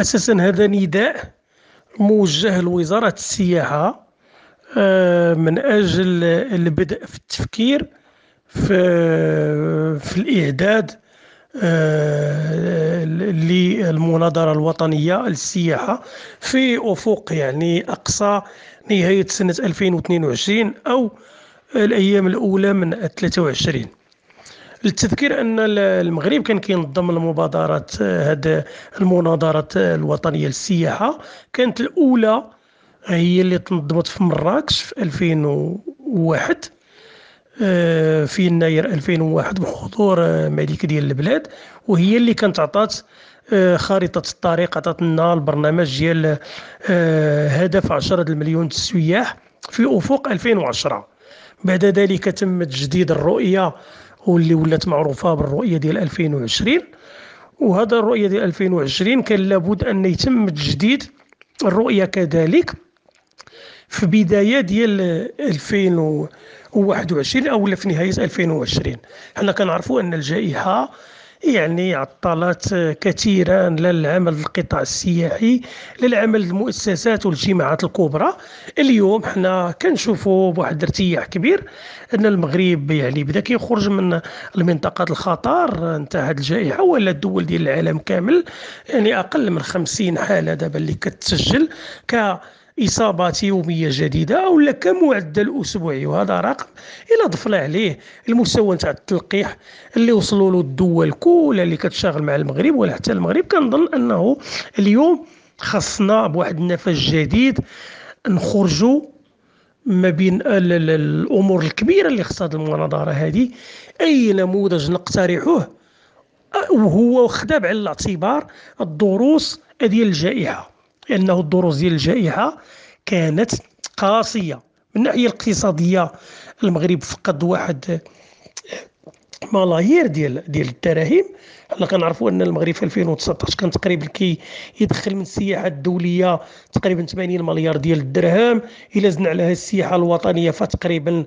أساسا هذا نداء موجه لوزارة السياحة آه، من أجل البدء في التفكير في في الإعداد آه، للمناظرة الوطنية للسياحة في أفق يعني أقصى نهاية سنة 2022 أو الأيام الأولى من 23 للتذكير أن المغرب كان كينظم المبادرات هذه المناظرة الوطنية للسياحة. كانت الأولى هي اللي تنظمت في مراكش في 2001 آه، في يناير 2001 بحضور آه، ملك ديال البلاد وهي اللي كانت عطات آه، خارطة الطريق عطات لنا البرنامج ديال هدف 10 المليون السياح في أفق 2010 بعد ذلك تم تجديد الرؤية واللي ولات معروفة بالرؤية ديال 2020 وهذا الرؤية ديال 2020 كان لابد أن يتم تجديد الرؤية كذلك في بداية ديال 2021 أو في نهاية 2020 حنا كنعرفوا أن الجائحة يعني عطلت كثيرا للعمل القطاع السياحي للعمل المؤسسات والاجتماعات الكبرى. اليوم حنا كنشوفوا بواحد ارتياح كبير أن المغرب يعني بدأ كيخرج من المنطقة الخطر انتهت الجائحة ولا الدول ديال العالم كامل يعني أقل من 50 حالة دابا اللي كتسجل ك إصابات يومية جديدة ولا كمعدل أسبوعي وهذا رقم إلى ضفنا عليه المستوى نتاع التلقيح اللي وصلوا له الدول كلها اللي كتشتغل مع المغرب ولا حتى المغرب. كنظن أنه اليوم خاصنا بواحد النفس جديد نخرجوا ما بين الأمور الكبيرة اللي خصها المناظرة هذه أي نموذج نقترحه وهو خدا بعين الاعتبار الدروس ديال الجائحة. لأنه الدروس ديال الجائحة كانت قاسية. من الناحية الاقتصادية المغرب فقد واحد ملايير ديال ديال الدراهم. حنا كنعرفوا أن المغرب في 2019 كان تقريبا كي يدخل من السياحة الدولية تقريبا 80 مليار ديال الدرهم إلا زدنا عليها السياحة الوطنية فتقريبا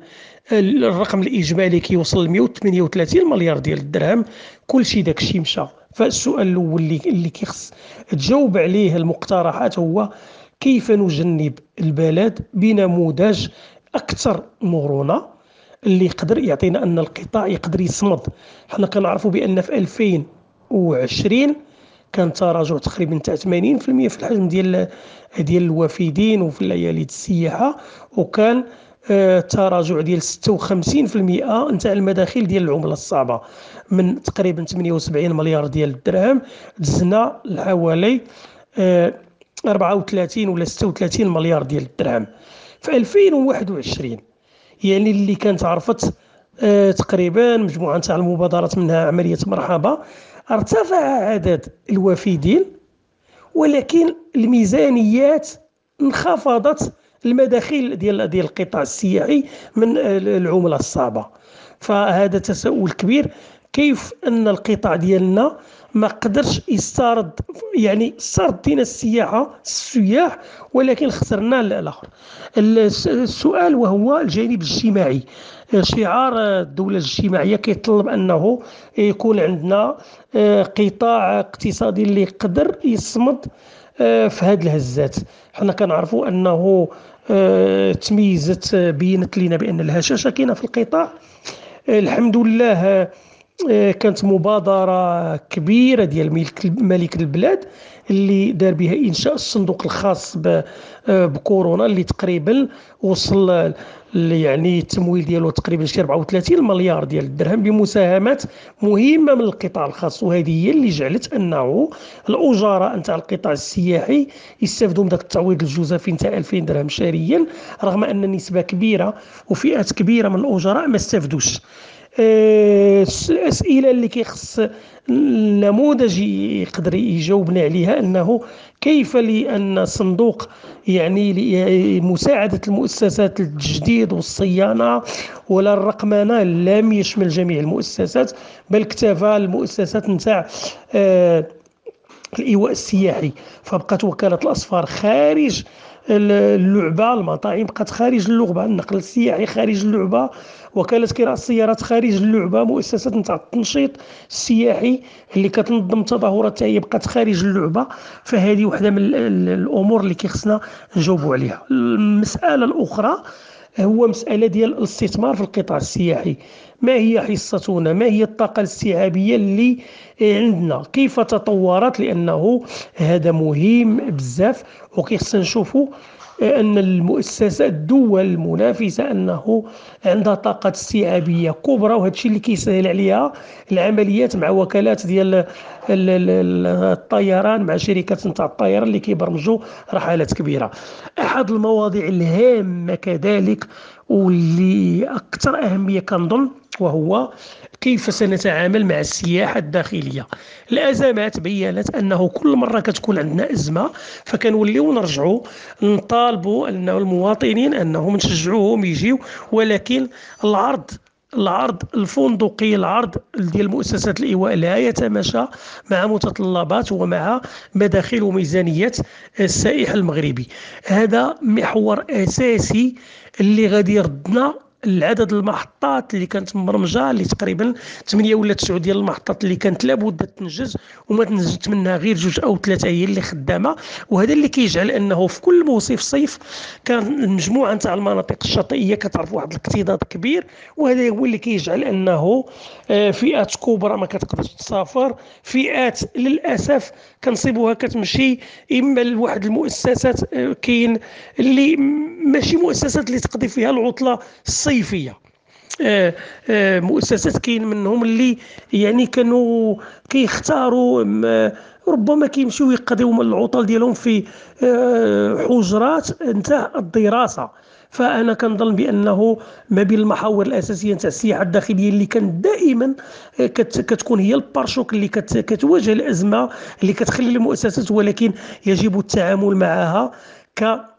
الرقم الإجمالي كيوصل ل 138 مليار ديال الدرهم كل شيء داك الشيء مشى. فالسؤال الأول اللي اللي كيخص تجاوب عليه المقترحات هو كيف نجنب البلد بنموذج أكثر مرونة اللي يقدر يعطينا أن القطاع يقدر يصمد؟ حنا كنعرفوا بأن في 2020 كان تراجع تقريبا تاع 80% في الحجم ديال ديال الوافدين وفي الليالي السياحة وكان تراجع ديال 56% نتاع المداخيل ديال العملة الصعبة من تقريبا 78 مليار ديال الدرهم. دزنا لحوالي 34 آه، ولا 36 مليار ديال الدرهم. في 2021 يعني اللي كانت عرفت آه، تقريبا مجموعة تاع المبادرات منها عملية مرحبا ارتفع عدد الوافدين ولكن الميزانيات انخفضت المداخيل ديال ديال القطاع السياحي من العملة الصعبة. فهذا تساؤل كبير. كيف أن القطاع ديالنا ما قدرش يستارد يعني دينا السياحة السياح ولكن خسرنا الآخر. السؤال وهو الجانب الاجتماعي. شعار الدولة الاجتماعية كيطلب أنه يكون عندنا آه، قطاع اقتصادي اللي يقدر يصمد آه، في هذه الهزات. حنا كنعرفوا آه، تميزت بينت لنا بأن الهشاشه كاينة في القطاع. الحمد لله آه، كانت مبادرة كبيرة ديال ملك البلاد اللي دار بها إنشاء الصندوق الخاص آه، بكورونا اللي تقريبا وصل يعني التمويل ديالو تقريبا شي 34 مليار ديال الدرهم بمساهمات مهمة من القطاع الخاص وهذه هي اللي جعلت أنه الأجراء نتاع القطاع السياحي يستافدوا من ذاك التعويض الجزافي نتاع 2000 درهم شهريا رغم أن نسبة كبيرة وفئات كبيرة من الأجراء ما استفدوش الاسئله اللي كيخص النموذج يقدر يجاوبنا عليها أنه كيف لأن صندوق يعني لمساعده المؤسسات التجديد والصيانة ولا الرقمنه لم يشمل جميع المؤسسات بل اكتفى المؤسسات نتاع آه، الإيواء السياحي. فبقات وكالة الاصفار خارج اللعبة المطاعم بقات خارج اللعبه النقل السياحي خارج اللعبة وكاله كراء السيارات خارج اللعبة مؤسسات نتاع التنشيط السياحي اللي كتنظم تظاهرات هي بقات خارج اللعبة. فهذه واحدة من الأمور اللي كيخصنا نجاوبوا عليها. المسألة الأخرى هو مسألة ديال الاستثمار في القطاع السياحي. ما هي حصتنا؟ ما هي الطاقة الاستيعابية اللي عندنا؟ كيف تطورت؟ لأنه هذا مهم بزاف. وكيخصنا نشوفوا أن المؤسسات الدول المنافسة أنه عندها طاقة استيعابية كبرى. وهذا الشيء اللي كيسهل عليها العمليات مع وكالات ديال الطيران مع شركات نتاع الطيران اللي كيبرمجوا رحلات كبيرة. أحد المواضيع الهامة كذلك واللي أكثر أهمية كنظن وهو كيف سنتعامل مع السياحة الداخلية. الأزمات بيّنت أنه كل مرة كتكون عندنا أزمة فكنوليو نرجعوا نطالبوا أن المواطنين أنهم نشجعوهم يجيو ولكن العرض العرض الفندقي العرض ديال مؤسسات الإيواء لا يتماشى مع متطلبات ومع مداخل وميزانية السائح المغربي. هذا محور أساسي اللي غادي يردنا العدد المحطات اللي كانت مبرمجة اللي تقريبا 8 ولا 9 ديال المحطات اللي كانت لابد تنجز وما تنجزت منها غير جوج أو ثلاثة هي اللي خدامة. وهذا اللي كيجعل أنه في كل موسم صيف كان مجموعة نتاع المناطق الشاطئية كتعرف واحد الاكتظاظ كبير. وهذا هو اللي كيجعل أنه آه، فئات كبرى ما كتقدرش تسافر. فئات للأسف كنصيبوها كتمشي إما لواحد المؤسسات آه، كاين اللي ماشي مؤسسات اللي تقضي فيها العطلة الصيفيه آه، آه، مؤسسات كاين منهم اللي يعني كانوا كيختاروا ربما كيمشيو يقضيو العطل ديالهم في حجرات نتاع الدراسة. فأنا كنظن بأنه ما بين المحاور الأساسية نتاع السياحة الداخلية اللي كانت دائما كتكون هي البارشوك اللي كتواجه الأزمة اللي كتخلي المؤسسات ولكن يجب التعامل معها ك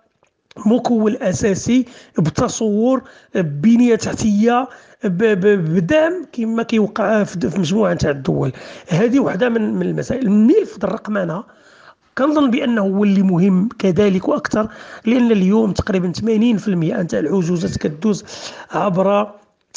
مكون أساسي بتصور بنية تحتية بدعم كما كيوقع في مجموعة تاع الدول. هذه واحدة من من المسائل. الملف الرقمنه كنظن بأنه هو اللي مهم كذلك وأكثر لأن اليوم تقريبا 80% نتاع الحجوزات كدوز عبر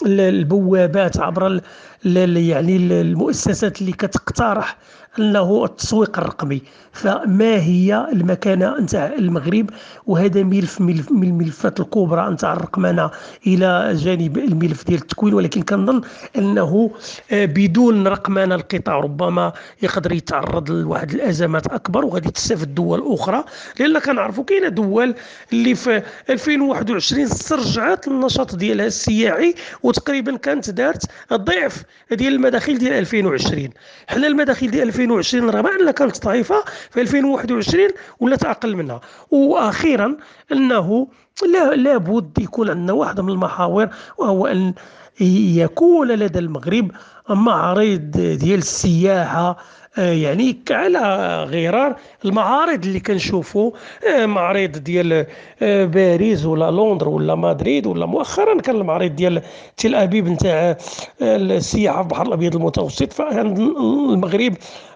البوابات عبر يعني المؤسسات اللي كتقترح أنه التسويق الرقمي. فما هي المكانه نتاع المغرب؟ وهذا ملف من الملفات الكبرى نتاع الرقمنة إلى جانب الملف ديال التكوين. ولكن كنظن أنه آه، بدون رقمنة القطاع ربما يقدر يتعرض لواحد الأزمات أكبر وغادي تستفد دول أخرى. لأن كنعرفوا كاينة دول اللي في 2021 استرجعت النشاط ديالها السياحي وتقريبا كانت دارت ضعف ديال المداخيل ديال 2020 حنا المداخيل ديال 2020 رغم انها كانت ضعيفة في 2021 ولات أقل منها. وأخيرا أنه لا لابد يكون عندنا واحدة من المحاور وهو أن يكون لدى المغرب معرض ديال السياحة يعني على غرار المعارض اللي كنشوفوا آه، معرض ديال آه، باريس ولا لندن ولا مدريد ولا مؤخرا كان المعرض ديال تل أبيب نتاع السياحه في البحر الأبيض المتوسط. فعند المغرب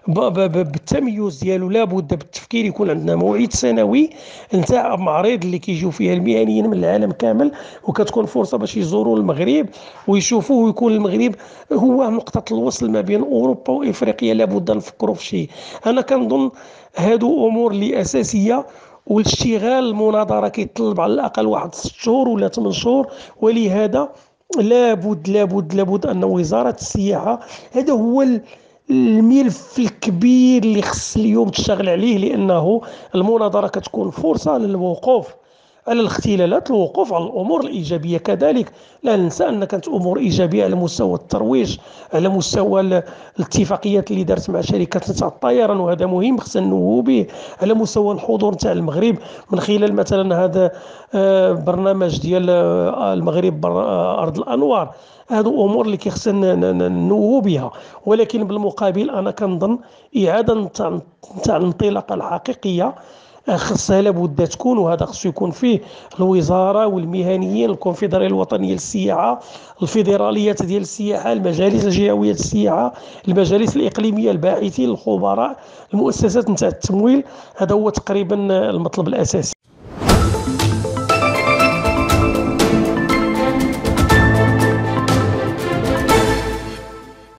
بالتميز ديالو لابد بالتفكير يكون عندنا موعد سنوي نتاع معرض اللي كيجيو فيه المهنيين من العالم كامل وكتكون فرصة باش يزوروا المغرب ويشوفوا ويكون المغرب هو نقطة الوصل ما بين أوروبا وإفريقيا. لابد نفكروا في شيء. أنا كنظن هادو أمور اللي أساسية والاشتغال المناظره كيطلب على الأقل واحد ست شهور ولا ثمان شهور. ولهذا لابد لابد لابد أن وزارة السياحة هذا هو الملف الكبير اللي خص اليوم تشتغل عليه لأنه المناظرة كتكون فرصة للوقوف. على الاختلالات الوقوف على الأمور الإيجابية. كذلك لا ننسى ان كانت أمور إيجابية على مستوى الترويج على مستوى الاتفاقيات اللي دارت مع شركات تاع الطيران وهذا مهم خصنا نوهو به. على مستوى الحضور تاع المغرب من خلال مثلا هذا آه، برنامج ديال آه، المغرب آه، أرض الأنوار. هادو أمور اللي كيخصنا نوهو بها. ولكن بالمقابل أنا كنظن إعادة تاع الانطلاقة الحقيقية خصها لابد تكون وهذا خصو يكون فيه الوزارة والمهنيين الكونفدرالية الوطنية للسياحة الفيدراليات ديال السياحة المجالس الجهوية للسياحة المجالس الإقليمية الباحثين الخبراء المؤسسات نتاع التمويل. هذا هو تقريبا المطلب الأساسي.